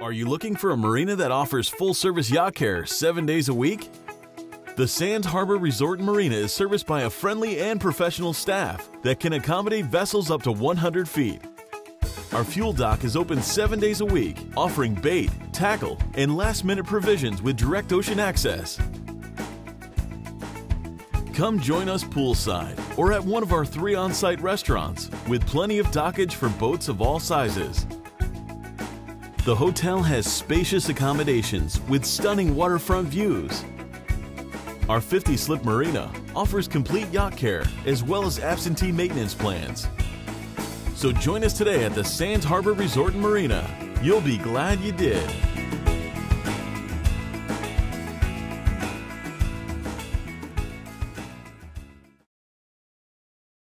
Are you looking for a marina that offers full service yacht care seven days a week? The Sands Harbor Resort and Marina is serviced by a friendly and professional staff that can accommodate vessels up to 100 feet. Our fuel dock is open seven days a week, offering bait, tackle, and last minute provisions with direct ocean access. Come join us poolside or at one of our three on site restaurants with plenty of dockage for boats of all sizes. The hotel has spacious accommodations with stunning waterfront views. Our 50 slip marina offers complete yacht care as well as absentee maintenance plans. So join us today at the Sands Harbor Resort and Marina. You'll be glad you did.